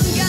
Yeah.